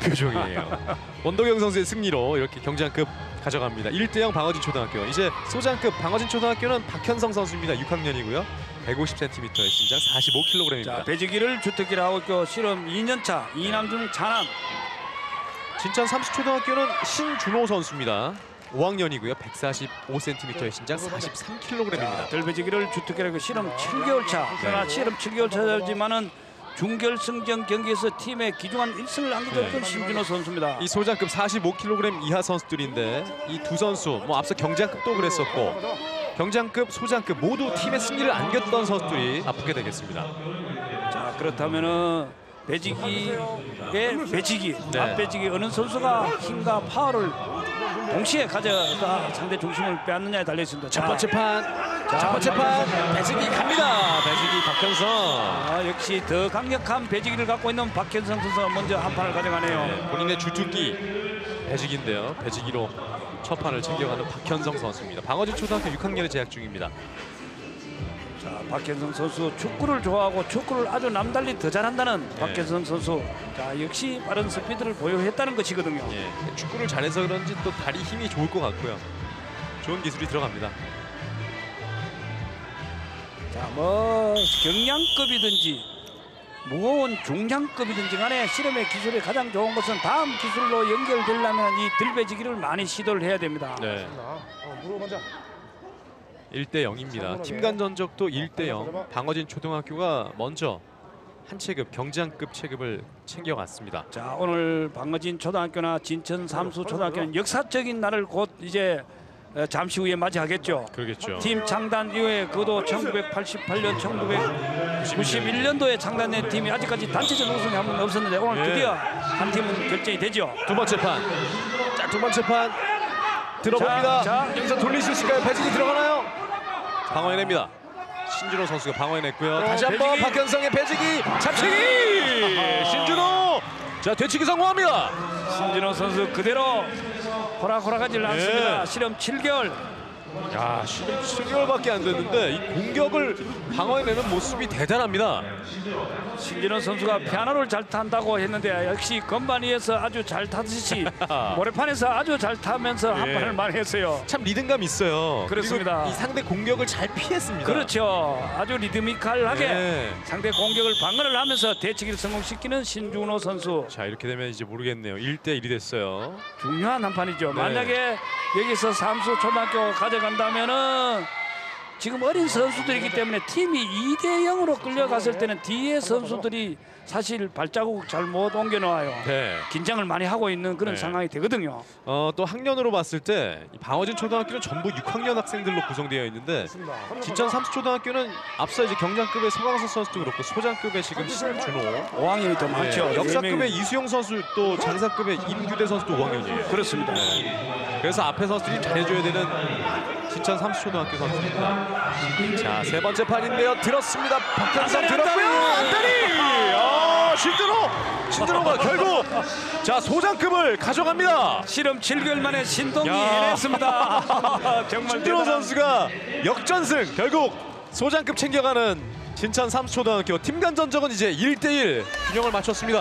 표정이에요. 원도경 선수의 승리로 이렇게 경장급 가져갑니다. 1대0 방어진 초등학교. 이제 소장급 방어진 초등학교는 박현성 선수입니다. 6학년이고요. 150cm의 신장 45kg입니다. 자, 배지기를 주특기를 하고 있고 실험 2년차 이남준 자남. 진천 삼수초등학교는 신준호 선수입니다. 5학년이고요. 145cm의 신장 43kg입니다. 들배지기를 주특기를 하고 실험 7개월 차. 그러나 실험 7개월 차지만은 중결승전 경기에서 팀의 기중한 1승을 안겨줬던 네. 심준호 선수입니다. 이 소장급 45kg 이하 선수들인데 이 두 선수 뭐 앞서 경장급도 그랬었고 경장급, 소장급 모두 팀의 승리를 안겼던 선수들이 아프게 되겠습니다. 자 그렇다면은 배지기의 배지기, 네. 앞배지기 어느 선수가 힘과 파워를 동시에 가져가 상대 중심을 빼앗느냐에 달려 있습니다. 첫 자, 번째 판, 첫 번째 판 배지기 갑니다. 배지기 박현성. 아, 역시 더 강력한 배지기를 갖고 있는 박현성 선수가 먼저 한 판을 가져가네요. 네, 본인의 주특기 배지기인데요. 배지기로 첫 판을 챙겨가는 박현성 선수입니다. 방어진 초등학교 6학년에 재학 중입니다. 자, 박현성 선수 축구를 좋아하고 축구를 아주 남달리 더 잘한다는 네. 박현성 선수. 자, 역시 빠른 스피드를 보유했다는 것이거든요. 예, 축구를 잘해서 그런지 또 다리 힘이 좋을 것 같고요. 좋은 기술이 들어갑니다. 자, 뭐 경량급이든지 무거운 중량급이든지 간에 실험의 기술이 가장 좋은 것은 다음 기술로 연결되려면 이 들배지기를 많이 시도를 해야 됩니다. 네. 어, 무릎 먼저. 1대 0입니다. 팀간 전적도 1대 0. 방어진 초등학교가 먼저 한 체급 경장급 체급을 챙겨갔습니다. 자, 오늘 방어진 초등학교나 진천 삼수 초등학교는 역사적인 날을 곧 이제 어, 잠시 후에 맞이하겠죠. 그러겠죠. 팀 창단 이후에 그도 1988년, 1991년도에 창단된 팀이 아직까지 단체전 우승이 한 번 없었는데 오늘 예. 드디어 한 팀은 결정이 되죠. 두 번째 판. 자, 두 번째 판 들어봅니다. 자, 자. 여기서 돌릴 수 있을까요? 배지기 들어가나요? 방어해냅니다. 신준호 선수가 방어해냈고요. 다시 한번 배지기. 박현성의 배지기 잡치기. 자, 되치기 성공합니다. 신진호 선수 그대로 호락호락하지 않습니다. 예. 실험 7개월. 야, 지금 7개월밖에 안 됐는데 이 공격을 방어해내는 모습이 대단합니다. 신진호 선수가 피아노를 잘 탄다고 했는데 역시 건반 위에서 아주 잘 타듯이 모래판에서 아주 잘 타면서 한 예. 판을 많이 했어요. 참 리듬감 있어요. 그렇습니다. 이 상대 공격을 잘 피했습니다. 그렇죠. 아주 리드미컬하게 네. 상대 공격을 방어를 하면서 대치기를 성공시키는 신준호 선수. 자, 이렇게 되면 이제 모르겠네요. 1대 1이 됐어요. 중요한 한 판이죠. 네. 만약에 여기서 삼수 초등학교 가져간다면은 지금 어린 선수들이기 때문에 팀이 2대 0으로 끌려갔을 때는 뒤에 선수들이 사실 발자국 잘 못 옮겨 놓아요. 네. 긴장을 많이 하고 있는 그런 네. 상황이 되거든요. 어, 또 학년으로 봤을 때이 방어진 초등학교는 전부 6학년 학생들로 구성되어 있는데 진천 삼수초등학교는 앞서 이제 경장급의 서광석 선수도 그렇고 소장급의 지금 신준호, 5학년이 더 많죠. 네, 네 역사급의 명이. 이수영 선수 또 장사급의 임규대 선수도 5학년이에요. 그렇습니다. 그래서 앞에 선수들이 잘해줘야 되는 진천 삼수초등학교 선수입니다. 자, 세 번째 판인데요. 들었습니다. 박현성 안다리, 들었고요. 안다리! 아, 신준호! 신준호가 결국 자, 소장급을 가져갑니다. 실험 7개월 만에 신동이 야. 해냈습니다. 정말 대단한 선수가 역전승 결국 소장급 챙겨가는 진천 삼수초등학교 팀간 전적은 이제 1대1 균형을 맞췄습니다.